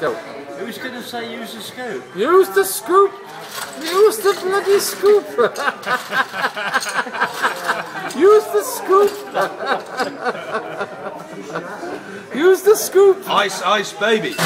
Who's going to say use the scoop? Use the scoop! Use the bloody scoop! Use the scoop! Use the scoop! Ice, ice, baby.